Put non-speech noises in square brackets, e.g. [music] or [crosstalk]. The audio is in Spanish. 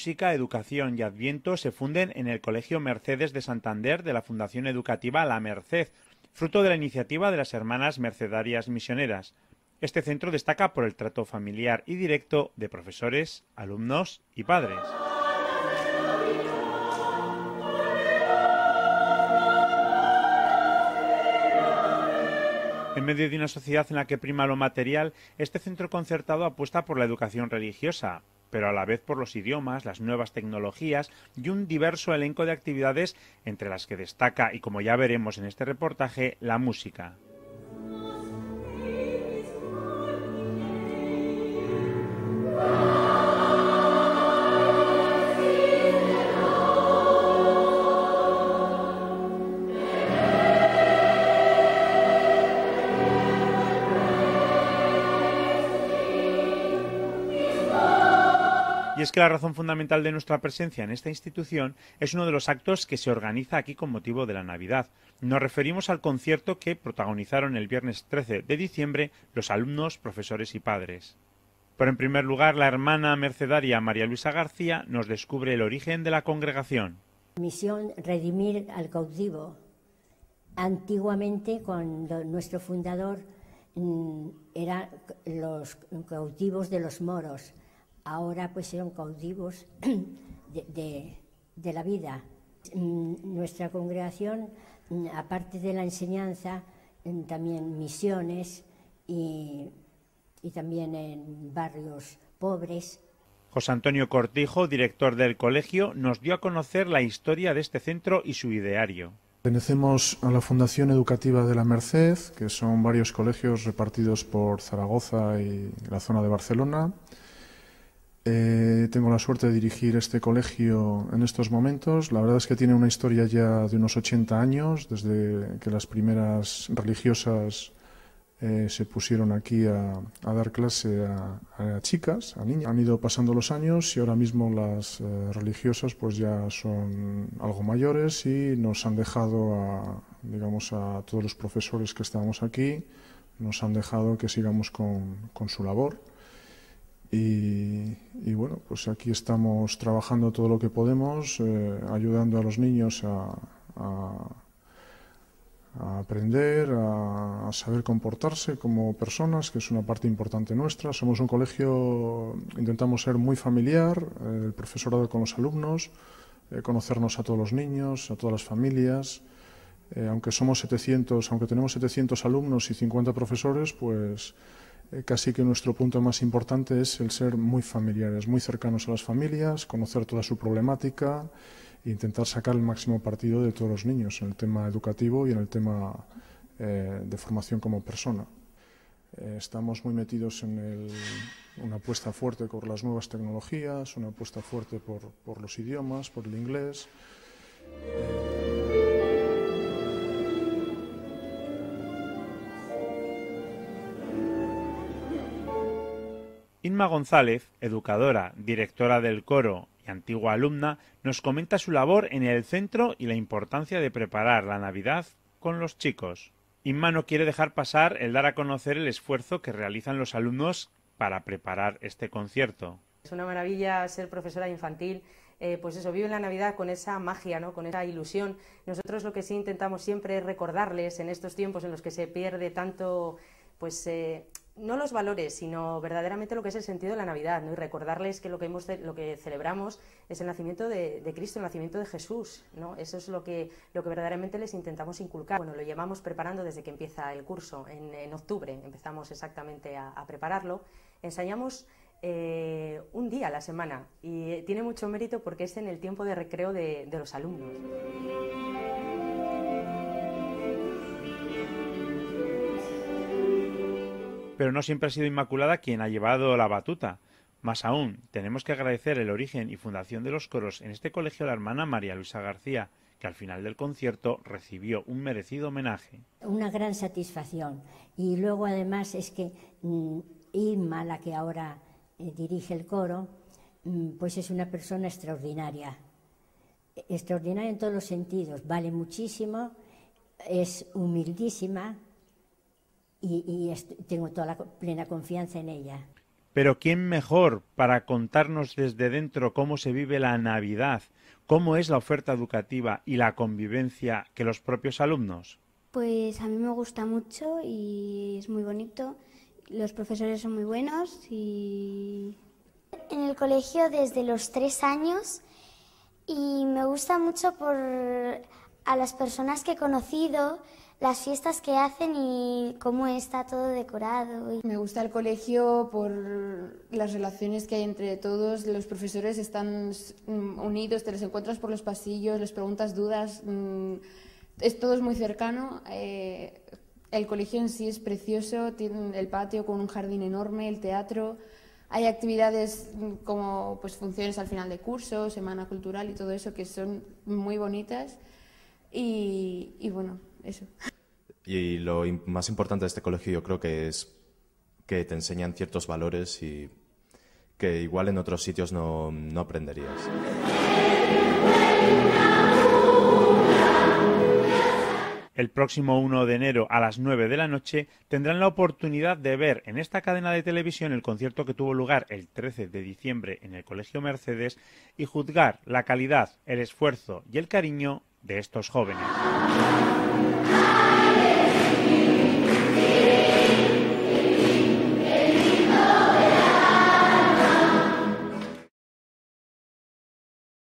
música, educación y adviento se funden en el Colegio Mercedes de Santander de la Fundación Educativa La Merced, fruto de la iniciativa de las hermanas mercedarias misioneras. Este centro destaca por el trato familiar y directo de profesores, alumnos y padres. En medio de una sociedad en la que prima lo material, este centro concertado apuesta por la educación religiosa, pero a la vez por los idiomas, las nuevas tecnologías y un diverso elenco de actividades entre las que destaca, y como ya veremos en este reportaje, la música. Y es que la razón fundamental de nuestra presencia en esta institución es uno de los actos que se organiza aquí con motivo de la Navidad. Nos referimos al concierto que protagonizaron el viernes 13 de diciembre los alumnos, profesores y padres. Pero en primer lugar, la hermana mercedaria María Luisa García nos descubre el origen de la congregación. Misión redimir al cautivo. Antiguamente, cuando nuestro fundador mm, eran los cautivos de los moros ahora pues son cautivos [clears throat] de, la vida. Mm, nuestra congregación, mm, aparte de la enseñanza, mm, también misiones y, y también en barrios pobres. José Antonio Cortijo, director del colegio, nos dio a conocer la historia de este centro y su ideario. Pertenecemos a la Fundación Educativa de la Merced, que son varios colegios repartidos por Zaragoza y la zona de Barcelona. Eh, tengo la suerte de dirigir este colegio en estos momentos. La verdad es que tiene una historia ya de unos 80 años, desde que las primeras religiosas eh, se pusieron aquí a, dar clase a, chicas, a niñas. Han ido pasando los años y ahora mismo las eh, religiosas pues ya son algo mayores y nos han dejado a, digamos, a todos los profesores que estamos aquí, nos han dejado que sigamos con, con su labor. Y, bueno, pues aquí estamos trabajando todo lo que podemos, eh, ayudando a los niños a, aprender, a, saber comportarse como personas, que es una parte importante nuestra. Somos un colegio, intentamos ser muy familiar, eh, el profesorado con los alumnos, eh, conocernos a todos los niños, a todas las familias. aunque somos 700, aunque tenemos 700 alumnos y 50 profesores, pues eh, casi que nuestro punto más importante es el ser muy familiares, muy cercanos a las familias, conocer toda su problemática e intentar sacar el máximo partido de todos los niños en el tema educativo y en el tema eh, de formación como persona. Eh, estamos muy metidos en una apuesta fuerte por las nuevas tecnologías, una apuesta fuerte por los idiomas, por el inglés. Inma González, educadora, directora del coro y antigua alumna, nos comenta su labor en el centro y la importancia de preparar la Navidad con los chicos. Inma no quiere dejar pasar el dar a conocer el esfuerzo que realizan los alumnos para preparar este concierto. Es una maravilla ser profesora infantil eh, pues eso, viven la Navidad con esa magia, ¿no? con esa ilusión. Nosotros lo que sí intentamos siempre es recordarles en estos tiempos en los que se pierde tanto pues eh, no los valores, sino verdaderamente lo que es el sentido de la Navidad, ¿no? y recordarles que lo que, hemos, lo que celebramos es el nacimiento de, Cristo, el nacimiento de Jesús. ¿no? Eso es lo que, lo que verdaderamente les intentamos inculcar. Bueno, lo llevamos preparando desde que empieza el curso, en, octubre empezamos exactamente a, prepararlo. Enseñamos eh, un día a la semana y tiene mucho mérito porque es en el tiempo de recreo de los alumnos. Pero no siempre ha sido Inmaculada quien ha llevado la batuta. Más aún, tenemos que agradecer el origen y fundación de los coros en este colegio a la hermana María Luisa García, que al final del concierto recibió un merecido homenaje. Una gran satisfacción. Y luego además es que mm, Inma, la que ahora eh, dirige el coro, mm, pues es una persona extraordinaria. Extraordinaria en todos los sentidos, vale muchísimo, es humildísima, y, tengo toda la plena confianza en ella. Pero ¿quién mejor para contarnos desde dentro cómo se vive la Navidad, cómo es la oferta educativa y la convivencia que los propios alumnos? Pues a mí me gusta mucho y es muy bonito. Los profesores son muy buenos y... En el colegio desde los tres años y me gusta mucho por a las personas que he conocido, las fiestas que hacen y cómo está todo decorado. Me gusta el colegio por las relaciones que hay entre todos, los profesores están mm, unidos, te los encuentras por los pasillos, les preguntas dudas, mm, es todo es muy cercano. Eh, el colegio en sí es precioso, tiene el patio con un jardín enorme, el teatro. Hay actividades mm, como pues, funciones al final de curso, semana cultural y todo eso que son muy bonitas. y bueno, eso. Y lo más importante de este colegio yo creo que es que te enseñan ciertos valores y que igual en otros sitios no, no aprenderías. El próximo 1 de enero a las 9 de la noche tendrán la oportunidad de ver en esta cadena de televisión el concierto que tuvo lugar el 13 de diciembre en el Colegio Mercedes y juzgar la calidad, el esfuerzo y el cariño de estos jóvenes.